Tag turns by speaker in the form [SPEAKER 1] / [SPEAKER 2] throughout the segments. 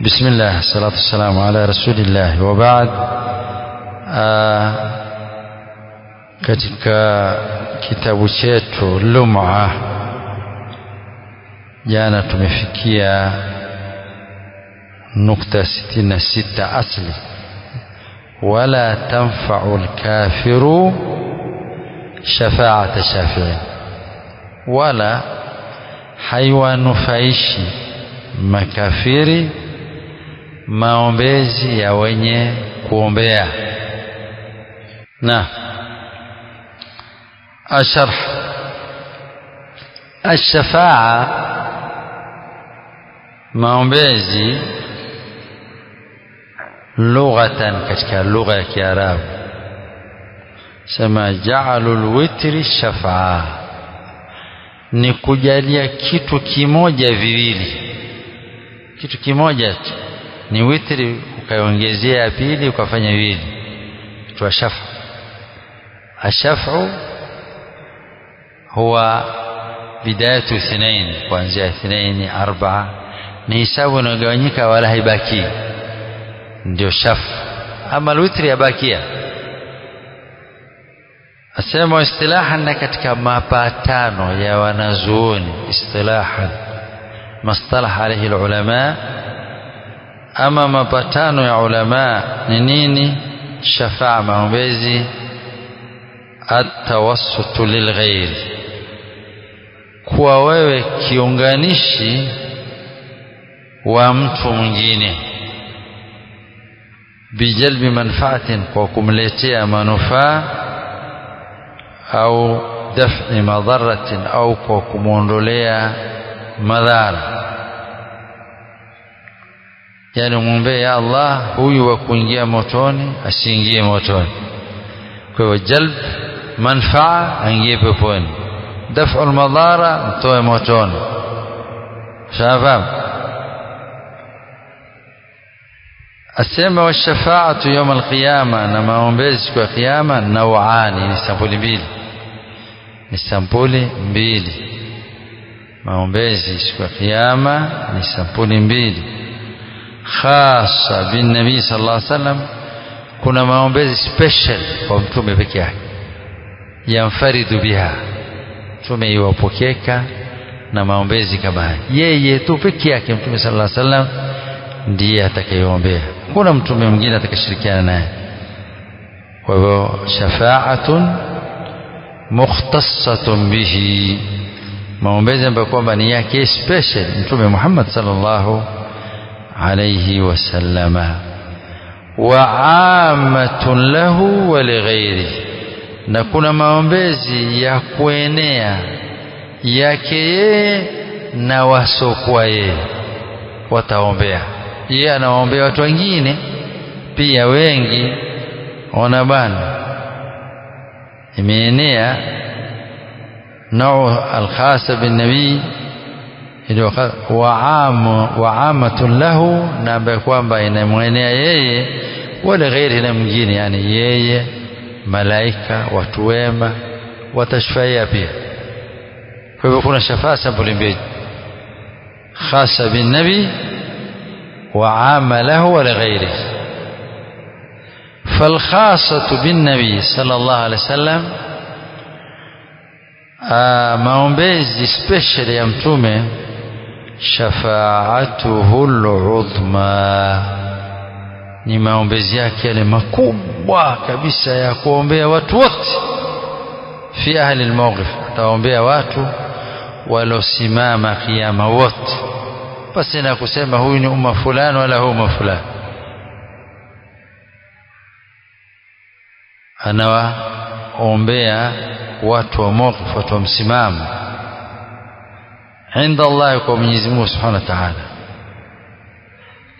[SPEAKER 1] بسم الله الصلاة والسلام على رسول الله. وبعد آه، كتبك كتاب شيته لمعة. جانا تمفكية نقطة ستين ستة أصل ولا تنفع الكافر شفاعة شافع ولا حيوان فايشي مكافري maombezi ya wenye kuombea. Na asharh ashafaa maombezi lughatan katika lugha ya kiarabu. Sema jaalu lwitri shafaa. Ni kujalia kitu kimoja viwili. Kitu kimoja tu ni witri ukaongezea pili ukafanya wili tu shafa ashafu huwa bidayatu thnain kuanzia thnain arbaa ni hisabu inayogawanyika wala haibaki. Ndio shafu. Ama witri yabakia. Asema istilahan na katika mapatano ya wanazuoni istilahan. Mastalah alaihi lulama ama mapatano ya ulama ni nini? Shafaa maombezi atawassutu lilghairi kuwa wewe kiunganishi wa mtu mwingine. Bijalbi manfaatin kwa kumletea manufaa au daf'i madharatin au kwa kumwondolea madhara yani mwombee ya Allah huyu wa kuingia motoni asiingie motoni kwa hivyo jalb manfaa aingie peponi daf'ul madhara mtoe motoni shafahamu asema washafaatu yawm alqiyama na maombezi siku ya kiyama nauani ni sampuli mbili ni sampuli mbili maombezi siku ya kiyama ni sampuli mbili khasa bin nabii sallallahu alaihi wasallam kuna maombezi special kwa mtume peke yake. Yamfaridu biha. Mtume iwapokeka na maombezi kama haya. Yeye tu peke yake mtume sallallahu alaihi wasallam ndiye atakayeombea. Kuna mtume mwingine atakashirikiana naye. Kwa hivyo shafaatun mukhtasatun bihi. Maombezi ambayo kwamba ni yake special. Mtume Muhammad sallallahu alayhi وسلم وعامة له ولغيره. Na kuna maombezi ya kuenea yake yeye na wasokuwa yeye. Wataombea. Yeye anawaombea watu wengine pia wengi. Ona bana imeenea. Nau alkhasa bin nabii waamatun lahu na kwamba inamwenea yeye wala ghairi na mwingine yani yeye malaika watu wema watashfaia pia kwa hivyo kuna shafaa sampuli mbili khasa bin nabii وعام له ولغيره فالخاصة بالنبي صلى الله عليه وسلم maombezi special ya mtume shafaatuhu ludhma ni maombezi yake yale makubwa kabisa ya kuombea watu wote fi ahli lmawqif ataombea watu walosimama kiama wote basi na kusema huyu ni umma fulani wala huyu umma fulani anawaombea watu wa mawqif watu wa msimamo inda Allah kwa Mwenyezi Mungu Subhanahu wa Ta'ala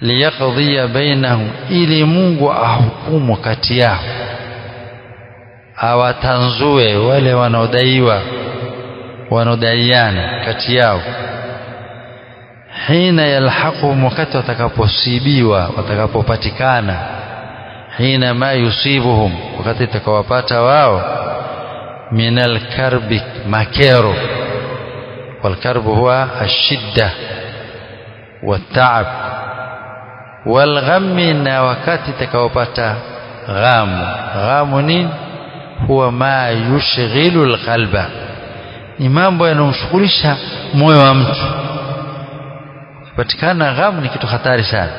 [SPEAKER 1] liyaqdhiya bainahum ili Mungu ahukumu kati yao awatanzue wale wanaodaiwa wanaodaiana kati yao hina yalhaquhum wakati watakaposibiwa watakapopatikana hina ma yusibuhum wakati itakawapata wao min alkarbi makero والكرب هو الشدة والتعب walghammi na wakati takaopata ghamu ghamu nini huwa ma yushghilu alqalba ni mambo yanayomshughulisha moyo wa mtu kupatikana ghamu ni kitu hatari sana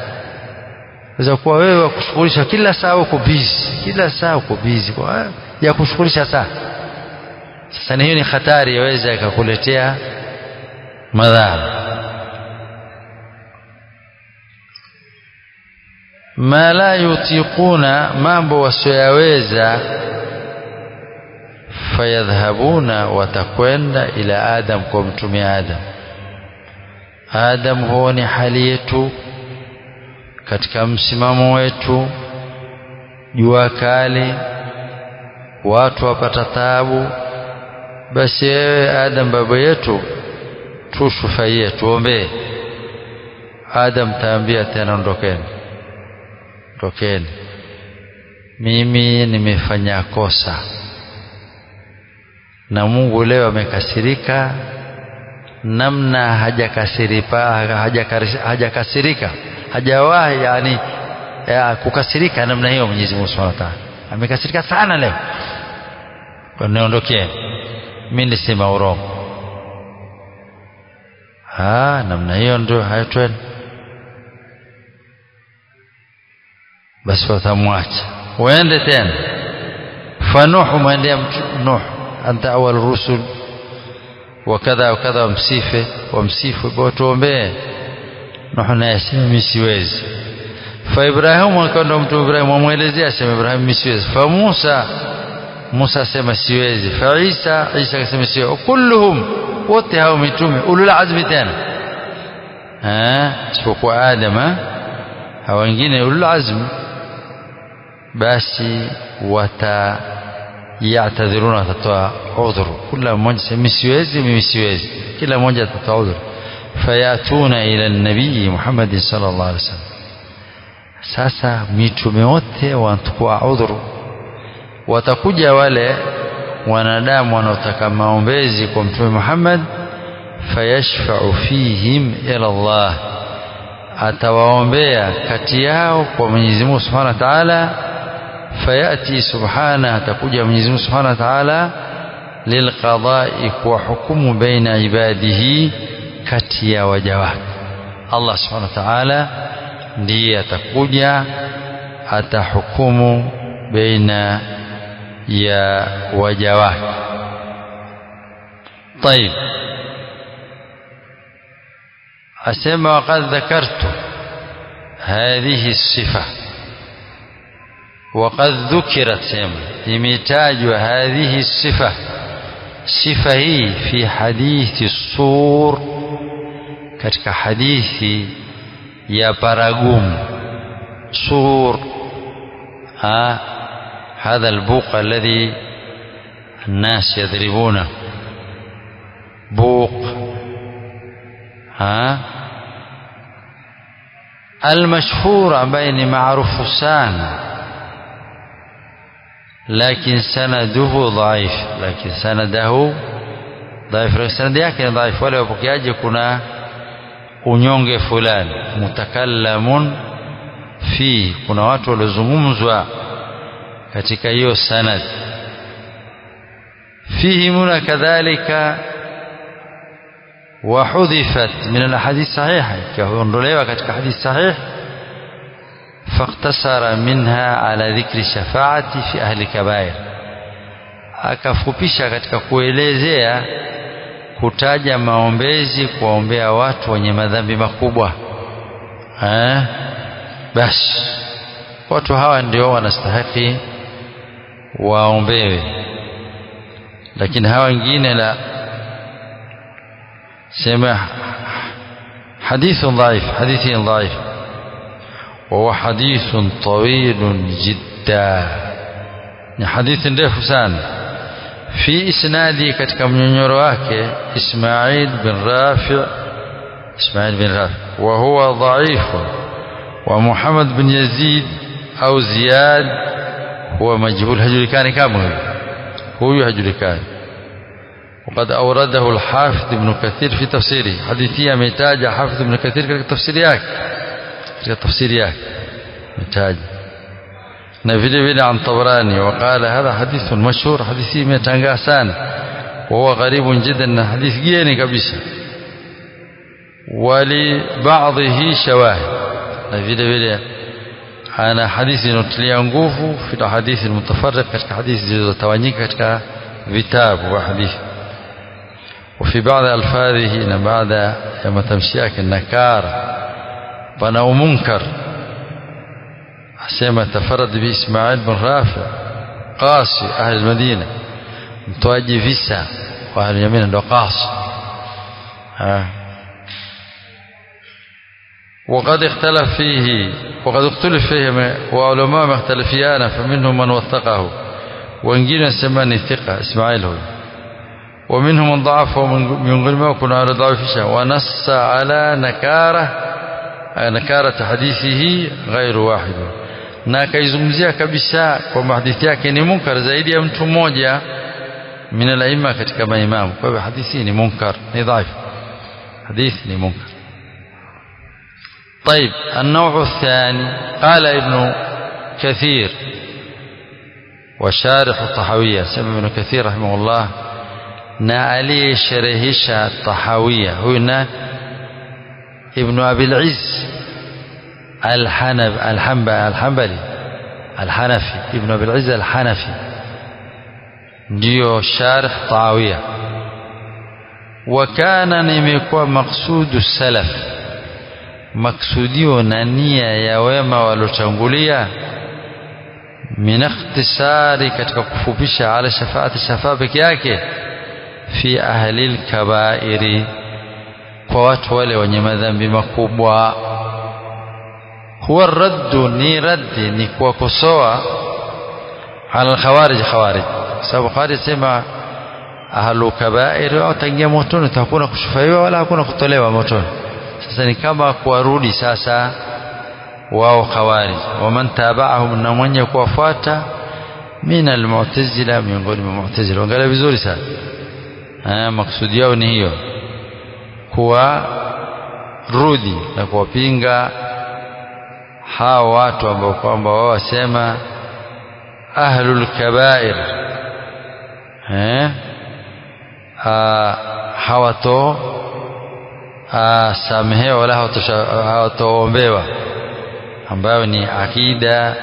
[SPEAKER 1] waweza kuwa wewe wakushughulisha kila saa uko busy kila saa uko busy kwa ya kushughulisha sana sasa hiyo ni hatari yaweza ikakuletea madhara ma la yutiquna mambo wasioyaweza fayadhhabuna watakwenda ila adam kwa mtume adam. Adam huo ni hali yetu katika msimamo wetu jua kali watu wapata taabu basi wewe adam baba yetu tushufaie tuombee adam taambia tena ondokeni. Ondokeni. Mimi nimefanya kosa. Na Mungu leo amekasirika. Namna hajakasirika hajakasirika. Hajawahi yani ya, kukasirika namna hiyo Mwenyezi Mungu Subhanahu wa Ta'ala. Amekasirika sana leo. Kwa niondokeni mimi nisema urongo ah namna hiyo ndio hayatweni basi watamwacha waende tena fanuhu mwendea nuh anta awal rusul wakadha wakadha wamsife wamsifu watuombee nuh naye asema mimi siwezi fa ibrahimu akaenda mtu ibrahimu amwelezea asema ibrahimu mimi siwezi fa musa musa asema siwezi fa isa isa akasema siwezi kulluhum wote hao mitume ulul azmi tena isipokuwa adama hao wengine ulul azmi basi wata yatadhiruna watatoa udhuru kila mmoja mimi siwezi mimi siwezi kila mmoja atatoa udhuru fayatuna ila nabii Muhammad sallallahu alaihi wasallam sasa mitume wote wanachukua udhuru watakuja wale wanadamu wanaotaka maombezi kwa mtume Muhammad fayashfa'u fihim ila Allah atawaombea kati yao kwa Mwenyezi Mungu Subhanahu wa Ta'ala fayati subhana atakuja Mwenyezi Mungu Subhanahu wa Ta'ala lilqada'i kwa hukumu baina ibadihi kati ya waja wake Allah Subhanahu wa Ta'ala ndiye atakuja atahukumu baina ya waja wake طيب أسمى وقد ذكرت هذه الصفة. وقد ذكرت سيما يميتاج هذه الصفة. صفة هي في حديث الصور. حديث يا براغوم. صور. ها هذا البوق الذي الناس يضربونه. بوق. ها؟ المشهور بين معروف سان لكن سنده ضعيف. لكن سنده ضعيف. سند يكن ضعيف. ولا بوق يجكنا كنيونغ فلان متكلم فيه كنا واتو لزمومزوا katika hiyo sanad fihi muna kadhalika وحذفت من الاحاديث الصحيحه كونdolewa katika hadith sahih فاقتصر منها على ذكر الشفاعة في أهل الكبائر akafupisha katika kuelezea kutaja maombezi kuwaombea watu wenye madhambi makubwa eh basi watu hawa ndio wanastahili waombewe lakini hawa wengine la sema حديث ضعيف حديث ضعيف وهو حديث طويل جدا حديث ndefu sana في اسنادي katika mnyonyoro wake Ismail bin Rafi' Ismail bin Rafi' وهو ضعيف ومحمد بن يزيد أو زياد هو مجهول هجلكان كامل هو هجلكان وقد أورده الحافظ ابن كثير في تفسيره. حديثية ميتاج حافظ ابن كثير كذلك تفسير ياك تفسير ياك متاجة نفيد بن عن طبراني وقال هذا حديث مشهور حديثي متنقاسان وهو غريب جدا حديث جيني كبيسة. ولبعضه شواهد. نفيد بن ana hadithi inotilia nguvu fi hadithi mutafarriq katika hadithi zilizotawanyika katika vitabu wa hadithi. وفي بعض ألفاظه إن بعد يوم تمشيك النكار بنا منكر حسيما تفرد به إسماعيل بن رافع قاسي أهل المدينة متواجي فيسا وأهل اليمين عنده قاسي وقد اختلف فيه وقد اختلف فيه وعلماء مختلفيان فمنهم من وثقه. وانجينا سمان الثقة إسماعيل هو. ومنهم من ضعف ومن غير ما يكون على ضعف شيء. ونص على نكارة آه، نكارة حديثه غير واحد. ناك يزمزيا كبسا كما حديثيا كني منكر. زايد يمتو موجيا من الأئمة كتكما إمام. كما حديثي منكر ضعيف. حديثني منكر. طيب النوع الثاني قال ابن كثير وشارح الطحاوية سمى ابن كثير رحمه الله نا علي شرهشة الطحاوية هو نا ابن أبي العز الحنب الحنب الحنبلي الحنفي ابن أبي العز الحنفي ديو شارح طحاوية. وكان نمكوا مقصود السلف. Maksudio na nia ya wema waliotangulia min ikhtisari katika kufupisha ala shafaati shafaa peke yake fi ahli lkabairi kwa watu wale wenye madhambi makubwa. Huwa raddu ni raddi ni kuwakosoa ala lkhawarij khawarij. Sababu khawarij sema ahlu kabairi wataingia motoni hakuna kushufaiwa wala hakuna kutolewa motoni sasa ni kama kuwarudi sasa wao khawarij. Waman tabaahum na mwenye kuwafuata min almu'tazila miongoni mwa mu'tazila. Angalia vizuri sana. Eh, maksudi yao ni hiyo. Kuwa rudi na kuwapinga hawa watu ambao kwamba wao wasema ahlul kabair. Eh, hawato samehewa wala hawatoombewa ambayo ni akida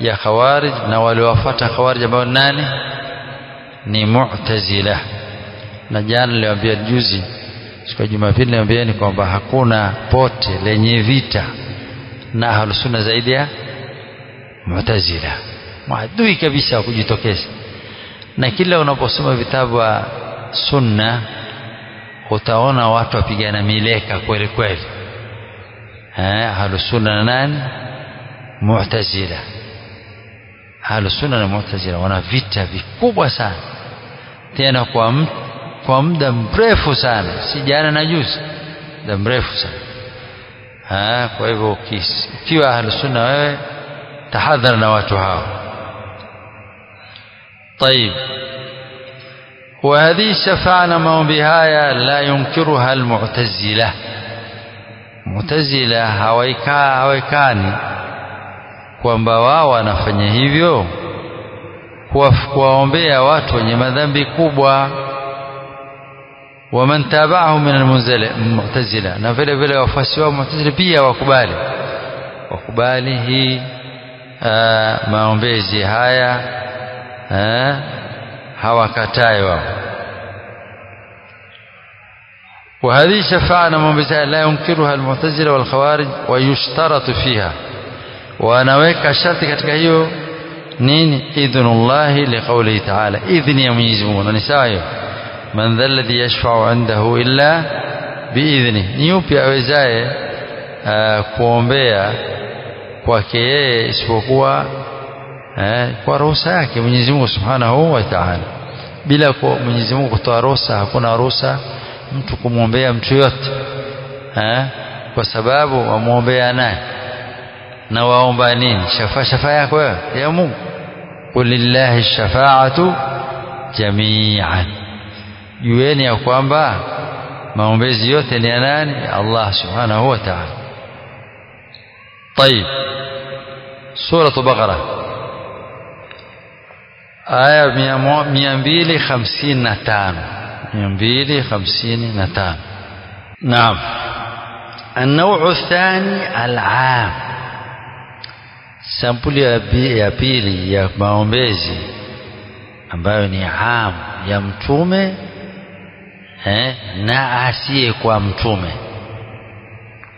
[SPEAKER 1] ya khawarij na waliwafuata khawarij ambao nani? Ni mu'tazila. Na jana niliwaambia juzi siku ya Jumapili niliwaambieni kwamba hakuna pote lenye vita na ahlusunna zaidi ya Mu'tazila, maadui kabisa wa kujitokeza. Na kila unaposoma vitabu wa sunna utaona watu wapigana mileka kweli kweli. Eh, ahlusunna na nani? Mutazila. Ahlusunna na mutazila wana vita vikubwa sana. Tena kwa, kwa muda mrefu sana si jana na juzi muda mrefu sana. Ha, kwa hivyo ukiwa ahlusunna wewe tahadhara na watu hao. Tayib وهذه الشفاعة maombi haya la yunkiruha almu'tazila mu'tazila hawaikaa hawekani kwamba wao wanafanya hivyo kuwaombea watu wenye madhambi kubwa waman tabahu min almu'tazila na vile vile wafuasi wao mu'tazila pia wakubali wakubali hii maombezi haya hawakatai wao وهذه شفاعة مومبزة لا ينكرها المعتزلة والخوارج ويشترط فيها ونويك شرط katika hiyo nini idhnullahi liqaulihi ta'ala idhni ya Mwenyezi Mungu ni sawa hiyo man dha alladhi yashfa'u 'indahu illa biidhni ni yupi awezaye kuombea kwake yeye isipokuwa kwa ruhusa yake Mwenyezi Mungu Subhanahu wa Ta'ala bila kwa Mwenyezi Mungu kutoa ruhusa hakuna ruhusa mtu kumwombea mtu yote kwa sababu wamwombea naye na waomba nini shafa shafa yako wewe ya Mungu kulillahi shafaatu jami'an jueni ya kwamba maombezi yote ni ya nani Allah subhanahu wa ta'ala طيب سورة بقرة aya mia mbili hamsini na tano mia mbili hamsini na tano naam النوع الثاني العام sampuli ya pili ya maombezi ambayo ni am ya mtume eh, na asiye kwa mtume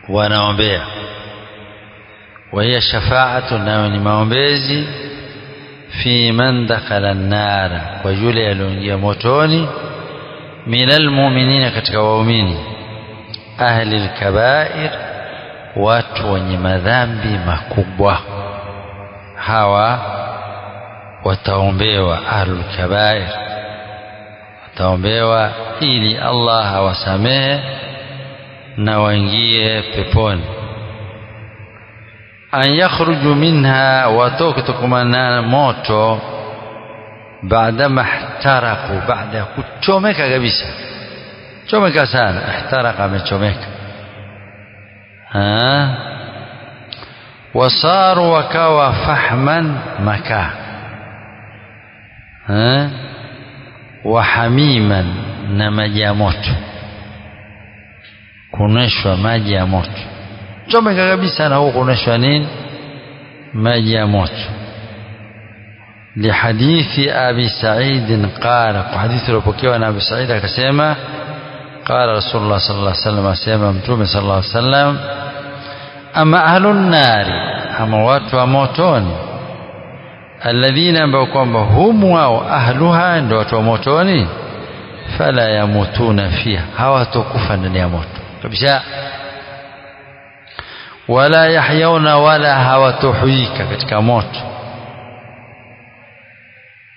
[SPEAKER 1] wanaombea wahiya shafaatu nayo ni maombezi fi man dakhala an-nar, kwa yule aliyoingia motoni min almuminina katika waumini. Ahli lkabair watu wenye madhambi makubwa. Hawa wataombewa ahlul kabair. Wataombewa ili Allah awasamehe na waingie peponi أن يخرج منها وتكتك من موت بعدما احترقوا بعد كتومك كبيسة تومك سان احترق من تومك ها؟ وصار وكوى فحما مكا. ها؟ وحميما نمجا موت. كنشوى مجا موت. Chomeka kabisa na huko kuneshwa nini maji ya moto لحديث أبي سعيد قال حديث لبكيو أبي سعيد كسيما قال رسول الله صلى الله عليه وسلم أسيما متومي صلى الله عليه وسلم أما أهل النار أما واتوا موتون الذين ambao kwamba hum wao ahluha ndio watu wa motoni fala yamutuna fiha hawatokufa ndani ya moto kabisa ولا يحيون ولا هو تحييك كتك موت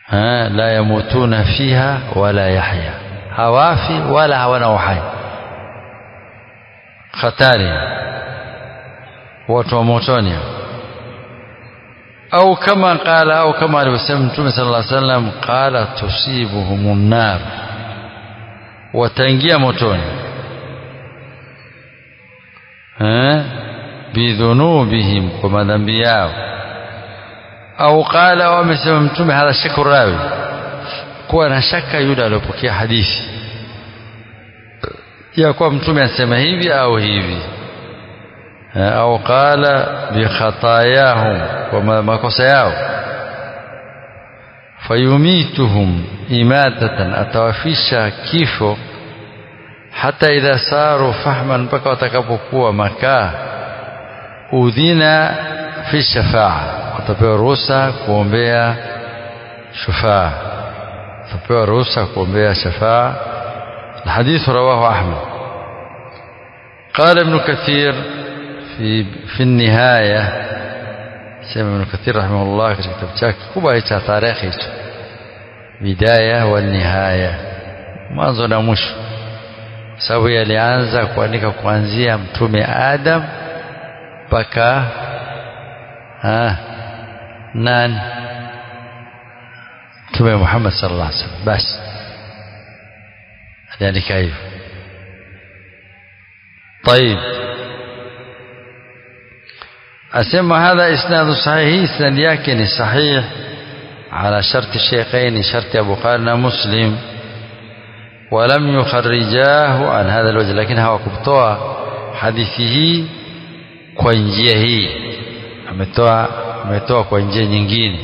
[SPEAKER 1] ها لا يموتون فيها ولا يحيا. هوافي ولا هو نوحي ختاري. وتو موتوني. أو كما قال أو كما رسمت صلى الله عليه وسلم قال تصيبهم النار. وتنجي موتوني. ها؟ بذنوبهم كما ذنبياو أو قال ومثل ممتمه هذا الشك الرابع. كوانا شك يدع لبكي حديث. يا يكوى ممتمه سمه هيبي أو هيبي. أو قال بخطاياهم وما ما قصياه فيميتهم إماتة أتوافيشا كيفو حتى إذا صاروا فهما بكوا تكبوا مكاه udhina في الشفاعة utapewa ruhusa كومبيا شفاعة utapewa ruhusa كومبيا شفاعة الحديث رواه أحمد قال ابن كثير في في النهاية سمع ابن كثير رحمه الله في كتاب شاك كوبايتا تاريخيته بداية والنهاية ما ظلموش سوي لأنزا كوانيكا كوانزيا متومي آدم mpaka nani mtume Muhammad sallallahu alaihi wasallam. Basi aliandika hivyo طيب أسمى هذا إسناد صحيح إسناد يكن صحيح على شرط الشيخين شرط أبو قارنا مسلم ولم يخرجاه عن هذا الوجه لكن هو كبتوى حديثه kwa njia hii ametoa ametoa kwa njia nyingine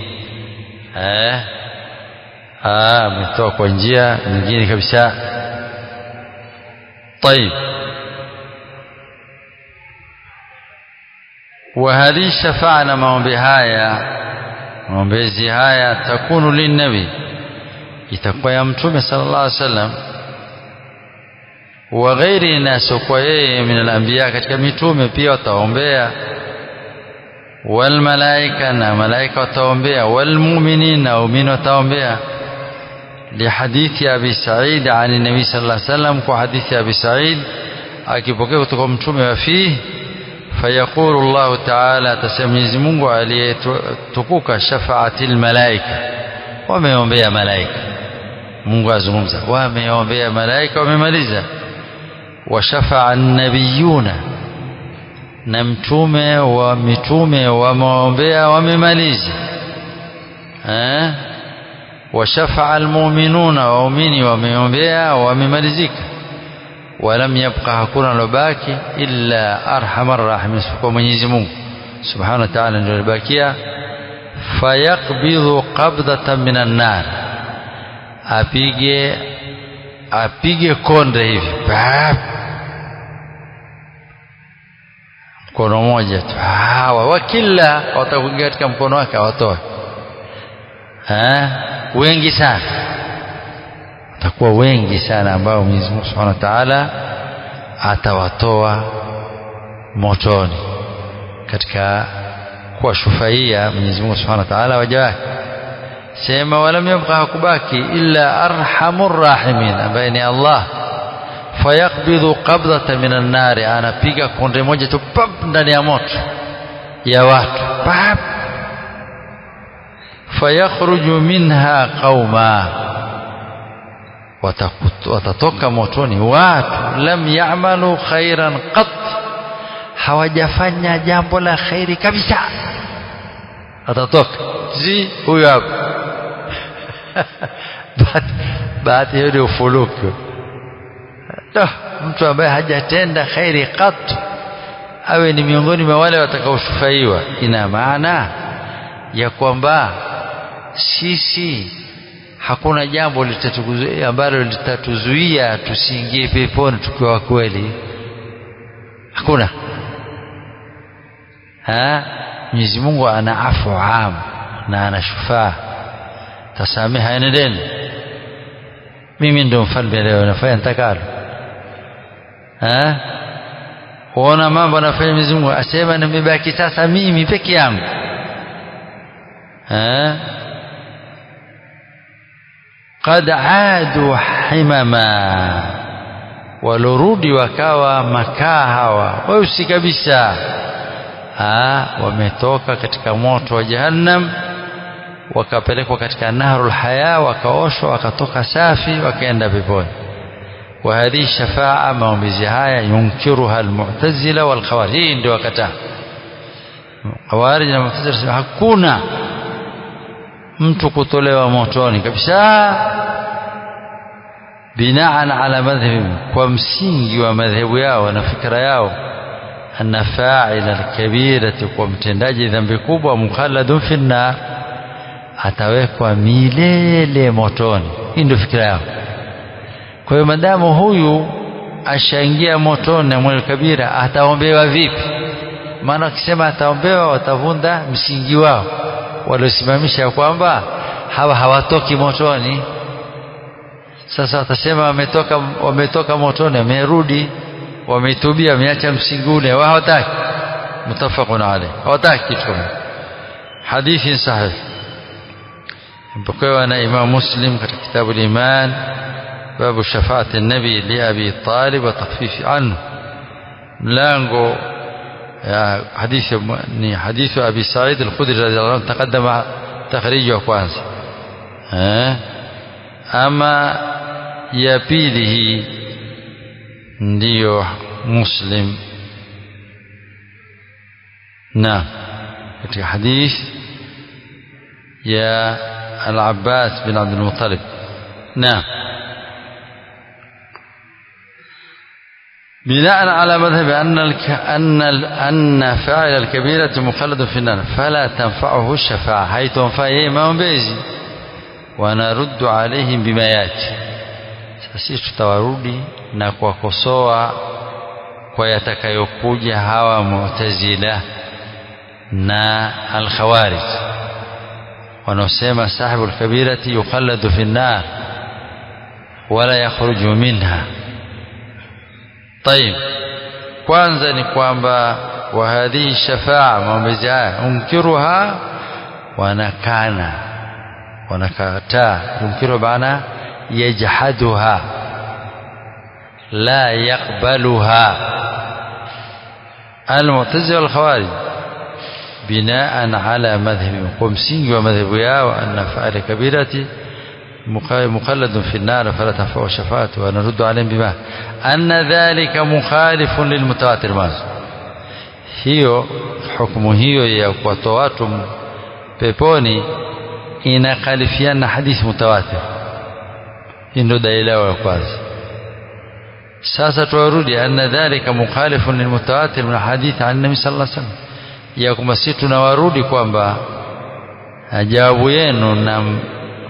[SPEAKER 1] eh ah ametoa kwa njia nyingine kabisa طيب وهذه الشفاعة maombi haya maombezi haya takunu linnabi itakuwa ya mtume sallallahu alaihi wasallam wa ghairi nasokuwa yeye min alanbiya katika mitume pia wataombea walmalaika na malaika wataombea walmuminin na waumini wataombea لحديث أبي سعيد عن النبي صلى الله عليه وسلم وحديث أبي سعيد akipokea kutoka mtume wa fihi fayaqulu Allah ta'ala tasema Mwenyezi Mungu aliyetukuka shafaatil malaika wameombea malaika Mungu azungumza wameombea malaika wamemaliza وشفع النبيون. نمتومي ومتومي ومعبئة ومماليزي. وشفع المؤمنون وأميني ومعبئة ومماليزيك. ولم يبقى هكونا لباكي إلا أرحم الرحم سبحانه وتعالى سبحانه وتعالى لباكي فيقبض قبضة من النار. أبيجي أبيجي كون رهيف. باب. Mkono mmoja tu. Hawa wakila watakuingia katika mkono wake awatoe wengi sana. Watakuwa wengi sana ambao Mwenyezi Mungu Subhanahu wa Ta'ala atawatoa motoni katika kuwashufaia Mwenyezi Mungu Subhanahu wa Ta'ala waja wake. Sema walam yabqa hakubaki illa arhamur rahimin ambaye ni Allah fayaqbidhu qabdata minan nari anapiga konde moja tu pap ndani ya moto ya watu pap fayakhruju minha qauma watatoka motoni watu lam ya'malu khairan qat hawajafanya jambo la khairi kabisa atatoka zi huyo hapo bahati hiyo ndio ufuluku mtu ambaye hajatenda khairi qat awe ni miongoni mwa wale watakaoshufaiwa ina maana ya kwamba sisi hakuna jambo ambalo litatuzuia tusiingie peponi tukiwa wakweli, hakuna. Ha? Mwenyezi Mungu ana afu am na ana shufaa. Tasamehe, enendeni mimi ndo mfalme leo nafanya nitakalo ha? Kuona mambo anafanya Mwenyezi Mungu asema nimebaki sasa mimi peke yangu. Ha? Qad aadu himama. Walorudi wakawa makaa hawa. Weusi kabisa. Ha, wametoka katika moto wa jahannam. Wakapelekwa katika nahrul haya wakaoshwa wakatoka safi wakaenda peponi وهذه الشفاعة موميزها ينكرها المعتزلة والخوارجين دو وقتها. خوارجنا المعتزلة سمحة كونا متو قتل وموتوني كبسا بناء على مذهب كومسينج ومذهب ياو ونفكر ياو أن فاعل الكبيرة كومتنداج ذنب كوب ومخلد في النار. أتويك وميلي لموتوني إنه فكر ياو kwa hiyo madamu huyu ashaingia motoni na mwenye kabira ataombewa vipi? Maana wakisema ataombewa watavunda msingi wao. Waliosimamisha kwamba hawa hawatoki motoni. Sasa watasema wametoka wametoka motoni wamerudi wametubia wameacha msingi ule. Wao hawataki. Mutafaqun alayh hawataki kitu hadithi sahih mpokewa na Imam Muslim katika kitabu al-Iman باب شفاعة النبي لأبي طالب وتخفيف عنه. ملانغو حديث حديث أبي سعيد الخدري رضي الله عنه تقدم تخريجه كwanza أما ndiyo muslim na katika hadith ya al-Abbas bin Abdul Muttalib na بناء على مذهب أن الك... أن ال... أن فاعل الكبيرة مخلد في النار فلا تنفعه الشفاعة حيث تنفع ما هم بيزي ونرد عليهم بما يأتي. سأسيش تواردي نقوى قصوى ويتكا يقوج هوا معتزلة نا الخوارج ونسيما صاحب الكبيرة يخلد في النار ولا يخرج منها طيب. كوانزا نكوانبا وهذه الشفاعة ممزعة أنكرها ونكانا ونكاتا ينكرها بعنا يجحدها لا يقبلها المعتز والخوارج بناء على مذهب قمسي ومذهب يا وأن فعل كبيرتي مخلد في النار فلا تنفع شفاعته ونرد عليهم بما؟ أن ذلك مخالف للمتواتر. ماذا هي حكم هي يا كواتواتم بيبوني إن خالفيان حديث متواتر. إن رد إلى وقاز ساسة ورد أن ذلك مخالف للمتواتر من حديث عن النبي صلى الله عليه وسلم. يا يقوم سيتنا ورد كوانبا. أجابوا ينو نعم.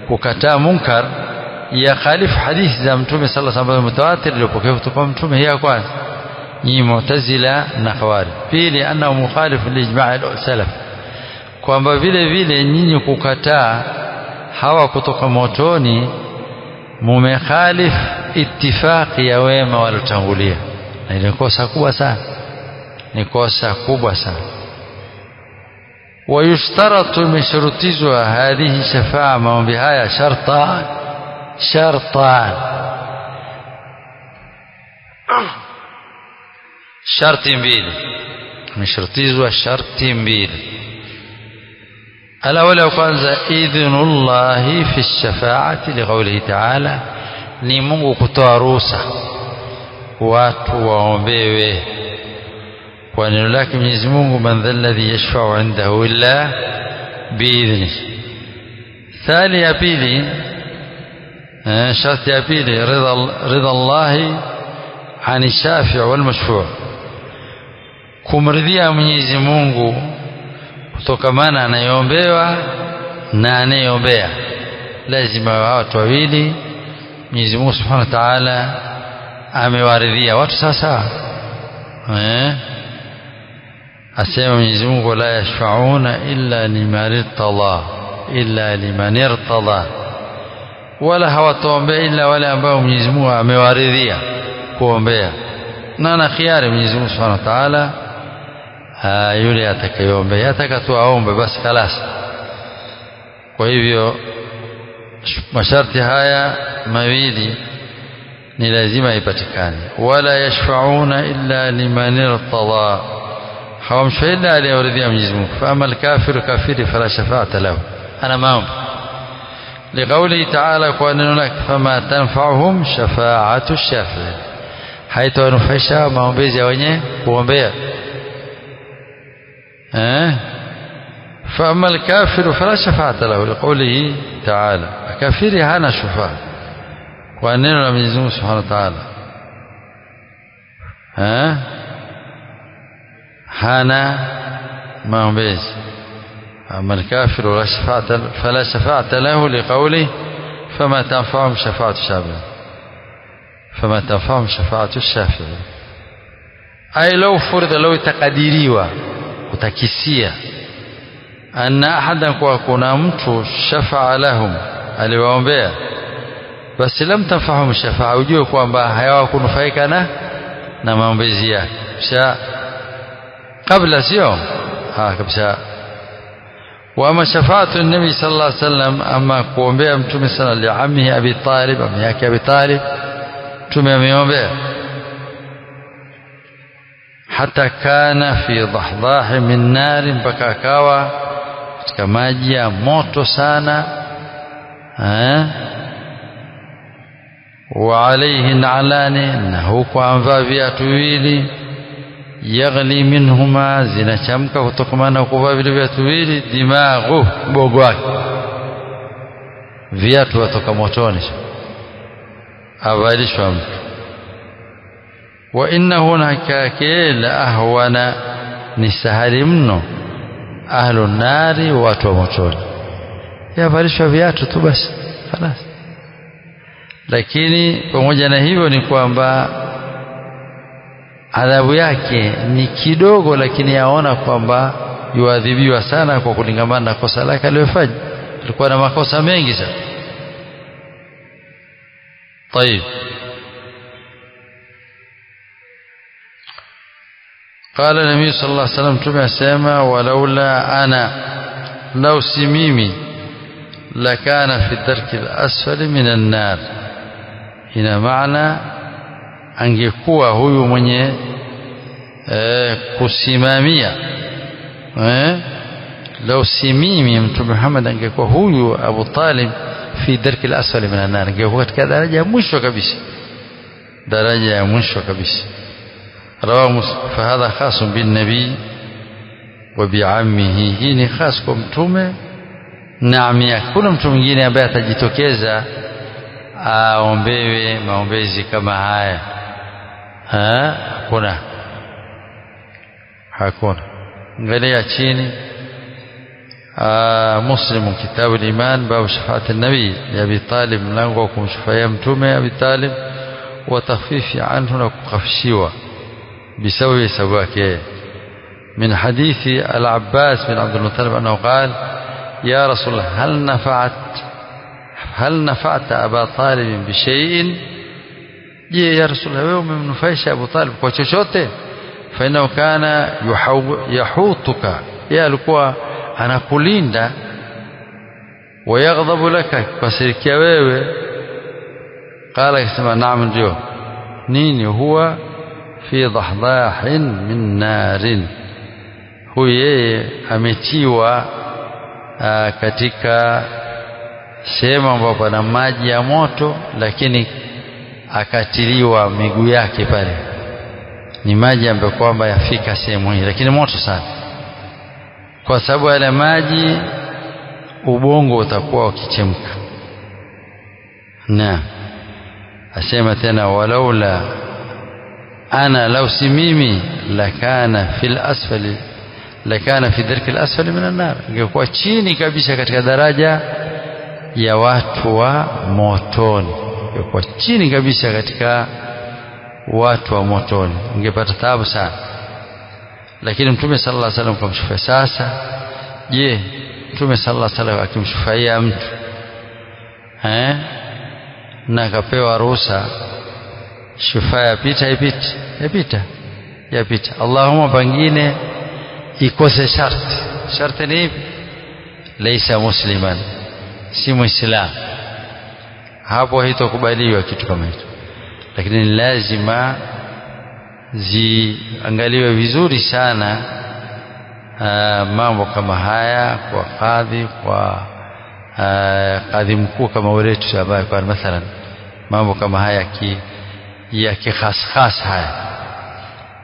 [SPEAKER 1] Kukataa munkar ya khalifu hadithi za mtume alaihi wasallam mutawatir iliyopokea kutoka mtume hiya kwanza. Ni mu'tazila na khawarij. Pili annahu mukhalifu liijmaa salaf. Kwamba vile vile nyinyi kukataa hawa kutoka motoni mumekhalif itifaki ya wema walotangulia. Na ni kosa kubwa sana. Ni kosa kubwa sana ويشترط من شروطها هذه شفاعة ما بها شرطان شرطان. شرط mbili مشرطيزwa sharti mbili الأول kwanza إذن الله في الشفاعة لقوله تعالى kutoa ruhusa watu waombewe man dha alladhi yashfa'u 'indahu illa biidhni thani ya pili sharti ya pili ridha ridha Allah ani shafi' wal mashfu' kumridhia Mwenyezi Mungu kutokamana anayeombewa na anayeombea lazima watu wawili Mwenyezi Mungu Subhanahu wa Ta'ala amewaridhia watu sasa eh asema Mwenyezi Mungu la yashfauna illa liman irtada illa liman irtada wala hawataombea ila wale ambao Mwenyezi Mungu amewaridhia kuombea na na khiari Mwenyezi Mungu Subhanahu wa Ta'ala yule atakayeombea ataka tu aombe basi kalas kwa hivyo masharti haya mawili ni lazima ipatikane wala yashfauna illa liman خوام شهيد عليه ورضي أمجزمه فأما الكافر كافر فلا شفاعة له. أنا ما لقوله تعالى قوانا لك فما تنفعهم شفاعة الشافع حيث أنفشا ما هم بيزي وينيه قوان بيه أه؟ فأما الكافر فلا شفاعة له. لقوله تعالى كافر هانا شفاعة. قوانا لك سبحانه وتعالى. أه؟ حانا ما بيز أما الكافر لا شفاعة فلا شفاعة له لقوله فما تنفعهم شفاعة الشافعي. فما تنفعهم شفاعة الشافعي. أي لو فرض لو تقديري وتكسية أن أحدا كوكونا مت شفع لهم. ألي وهم بيه بس لم تنفعهم الشفاعة وجوكم بها. هيا وكونوا فايكنا. بيزيه بزياك قبل سيوم هكذا. وما شفاعة النبي صلى الله عليه وسلم أما قوم بها أمتم صلى أبي طالب أم ياك أبي طالب تم يوم بها حتى كان في ضحضاح من نار بكاكاوا كما جيا موت سانا ها؟ وعليه نعلان أنه قام فيها ويلي yaghli minhuma zinachamka kutokamana kuvaa vile viatu vili dimaghu bogo wake viatu watoka motoni avalishwa mtu wa innahu na la ahwana ni sahali mno ahlu nari watu wa motoni yavalishwa viatu tu basi lakini pamoja na hivyo ni kwamba adhabu yake ni kidogo lakini yaona kwamba yuadhibiwa sana kwa kulingamana na kosa lake aliyofanya alikuwa na makosa mengi sana طيب قال النبي صلى الله عليه وسلم تبع سيما ولولا أنا لو سميمي لكان في الدرك الأسفل من النار ina maana angekuwa huyu mwenye e, kusimamia eh, e, lau si mimi mtume Muhammad angekuwa huyu Abu Talib fi darki lasfali min annar, angekuwa katika daraja ya mwisho kabisa, daraja ya mwisho kabisa. Rawahu Muslim. Fahadha khasun bin nabii wa biammihi, hii ni khas kwa mtume na ami yake. Kuna mtu mwingine ambaye atajitokeza aombewe maombezi kama haya. Ha? hakuna hakuna angalia chini مسلم كتاب الإيمان باب شفاعة النبي لأبي طالب ملango wa kumshufaia mtume Abi Talib wa takhfifi anhu na bisababi sababu yake من حديث العباس بن عبد المطلب أنه قال يا رسول الله هل نفعت هل نفعت أبا طالب بشيء je ya rasulullah wewe umemnufaisha Abu Talib kwa chochote? Fa innahu kana yahutuka. Yeye alikuwa anakulinda wayaghdhabu laka kasirikia wewe. Qala akasema naam ndio. Nini? Huwa fi dhahdahin min narin. Huyu yeye ametiwa katika sehemu ambapo pana maji ya moto lakini akatiliwa miguu yake pale. Ni maji ambayo kwamba yafika sehemu hii lakini moto sana. Kwa sababu yale maji ubongo utakuwa ukichemka. Na asema tena walaula ana lau si mimi lakana fil asfali lakana fi dhirki al-asfali min an-nar ingekuwa chini kabisa katika daraja ya watu wa motoni ingekuwa chini kabisa katika watu wa motoni. Ungepata taabu sana. Lakini mtume sallallahu alaihi wasallam kumshufia sasa je mtume sallallahu alaihi wasallam akimshufaia mtu eh na akapewa ruhusa shufaa yapita ipite yapita yapita. Allahumma pengine ikose sharti. Sharti ni laisa musliman si muislam hapo haitokubaliwa kitu kama hicho. Lakini ni lazima ziangaliwe vizuri sana aa, mambo kama haya kwa kadhi kwa uh, kadhi mkuu kama wetu kwa mathalan mambo kama haya ki ya kikhaskhas haya.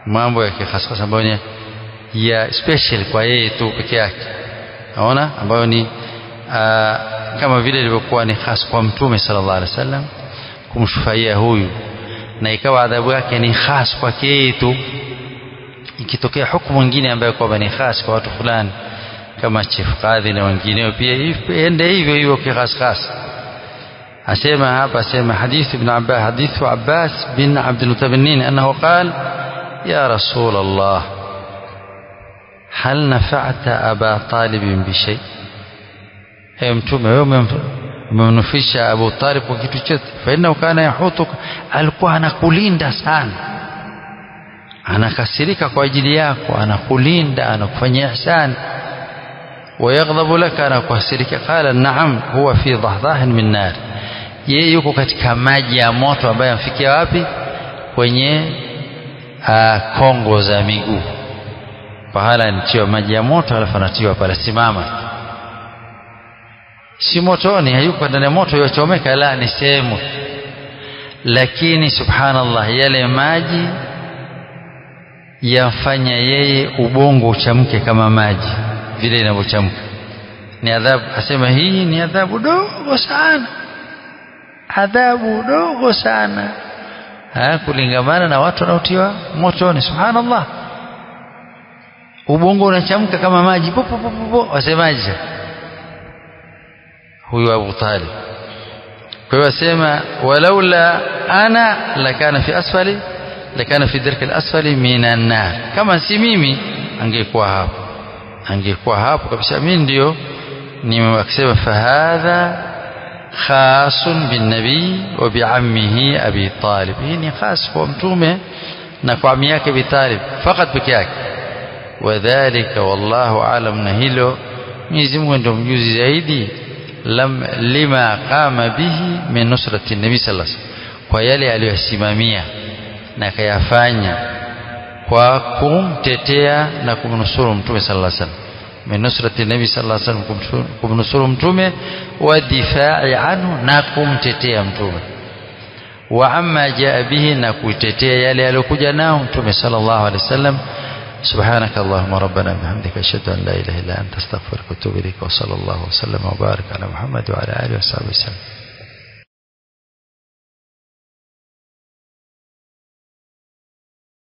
[SPEAKER 1] Mambo ya kikhaskhas ambayo ni ya special kwa yeye tu peke yake. Naona ambayo ni aa, kama vile ilivyokuwa ni khas kwa mtume sallallahu alaihi wasallam kumshufaia huyu na ikawa adhabu yake ni khas kwake yeye tu ikitokea hukumu nyingine ambayo kwamba ni khas kwa watu fulani kama chief kadhi na wengineo pia ende hivyo hivyo kikhas khas asema hapa asema hadithu ibn Abbas hadithu Abbas bin Abdul Mutabannin annahu qala ya rasul Allah hal nafa'ta aba talib bi shay hey mtume wewe umemnufisha Abu Talib kwa kitu chote fa inna kana yahutuka alikuwa anakulinda sana anakasirika kwa ajili yako anakulinda anakufanyia ihsan ويغضب لك anakukasirika qala na'am huwa fi dahdahin min nar yeye yuko katika maji ya moto ambayo amfikia wapi kwenye uh, kongo za miguu pahala anatiwa maji ya moto alafu anatiwa pale simama si motoni hayuko ndani ya moto yochomeka la ni sehemu. Lakini subhanallah yale maji yafanya yeye ubongo uchamke kama maji vile inavyochamka ni adhabu. Asema hii ni adhabu dogo sana. Adhabu dogo sana. Ha, kulingamana na watu wanaotiwa motoni. Subhanallah. Ubongo unachamka kama maji. Popo popo wasemaje huyu Abu Talib kwa hiyo asema walaula ana lakana fi asfali lakana fi dirki al-asfali minan nar kama si mimi angekuwa hapo angekuwa hapo kabisa mimi ndio nimewakisema fahadha khasun bin nabii wa biammihi abi talib hii ni khas kwa mtume na kwa ami yake Abi Talib fakat peke yake wadhālika wallahu a'lam na hilo Mwenyezi Mungu ndio mjuzi zaidi لم لما قام به من نصرة النبي صلى الله عليه وسلم. ويلي علي السمامية نكيا فانيا وكم تتيا نكم نصرهم تومي صلى الله عليه وسلم. من نصرة النبي صلى الله عليه وسلم كم نصرهم تومي ودفاع عنه نكم تتيا تومي وعما جاء به نكو تتيا يلي علي كجناهم تومي صلى الله عليه وسلم. سبحانك اللهم ربنا بحمدك أشهد أن لا إله إلا أنت أستغفرك وأتوب إليك وصلى الله وسلم وبارك على محمد وعلى آله وصحبه وسلم.